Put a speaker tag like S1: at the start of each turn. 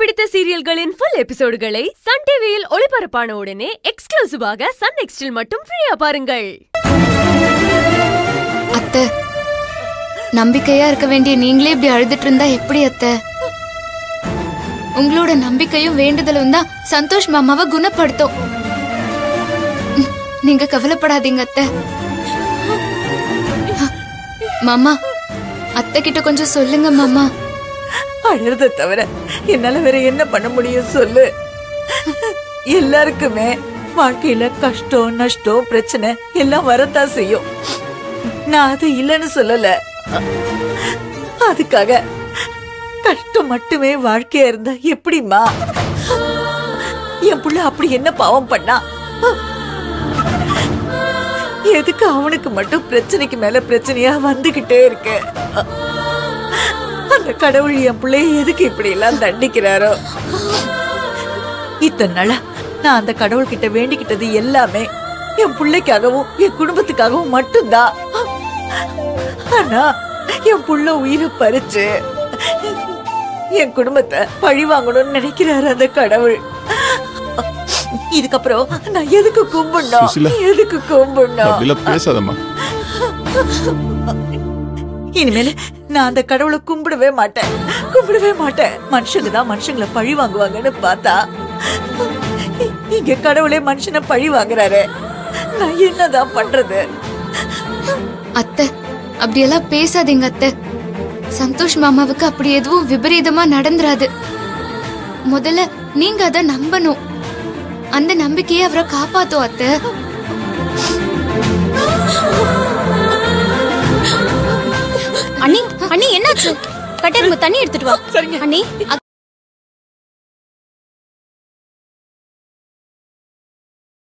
S1: பிடித்த சீரியல்களின் full எபிசோடுகளை Sun டிவியில் ஒளிபரப்பான உடனே எக்ஸ்க்ளூசிவாக சன் நெக்ஸ்டில் மட்டும் ஃப்ரீயா பாருங்கள்.
S2: அத்தை நம்பிக்கையா இருக்க வேண்டிய நீங்களே இப்படி அழுதுட்டு இருந்தா எப்படி அத்தை? உங்களோட நம்பிக்கையும் வேண்டுதலும் தான் சந்தோஷ் மாமாவை குணப்படுத்தும். நீங்க கவலைப்படாதீங்க அத்தை. மாமா அத்தை கிட்ட கொஞ்சம் சொல்லுங்க மாமா.
S3: அழுத தவிர என்னால வேற என்ன பண்ண முடியும் சொல்லு. எல்லாருக்குமே வாழ்க்கையில கஷ்டம் நஷ்டம் பிரச்சனை எல்லாம் வரத்தான் செய்யும். நான் அது இல்லைன்னு சொல்லல. அதுக்காக கஷ்டம் மட்டுமே வாழ்க்கையா இருந்தா எப்படிம்மா? என் புள்ள அப்படி என்ன பாவம் பண்ணா? எதுக்கு அவனுக்கு மட்டும் பிரச்சனைக்கு மேல பிரச்சனையா வந்துகிட்டே இருக்கு? அந்த கடவுள் என் பிள்ளைய எதுக்கு இப்படி எல்லாம் தண்டிக்கிறாரோ? இத்தனை நாளா நான் அந்த கடவுள் கிட்ட வேண்டிக்கிட்டது எல்லாமே என் பிள்ளைக்காகவும் என் குடும்பத்துக்காகவும் மட்டும்தான். ஆனா என் புள்ள உயிரை பறிச்சு என் குடும்பத்தை பழி வாங்கணும்னு நினைக்கிறாரு அந்த கடவுள். இதுக்கப்புறம் நான் எதுக்கு கும்பிடணும். எதுக்கு கும்பிடணும்?
S4: பேசாதம்மா.
S3: இனிமேல் நான் அந்த கடவுளை கும்பிடவே மாட்டேன். கும்பிடவே மாட்டேன். மனுஷங்க தான் மனுஷங்களை பழி வாங்குவாங்கன்னு பார்த்தா. இங்க கடவுளே மனுஷனை பழி வாங்குறாரு. நான் என்னதான் பண்றது?
S2: அத்தை அப்படியெல்லாம் பேசாதீங்க அத்தை. சந்தோஷ் மாமாவுக்கு அப்படி எதுவும் விபரீதமா நடந்துராது. முதல்ல நீங்க அத நம்பணும். அந்த நம்பிக்கையை அவரை காப்பாத்தும் அத்தை.
S5: கட்டெரும்பு தண்ணி எடுத்துட்டு வா
S3: சரிங்க.
S5: அண்ணி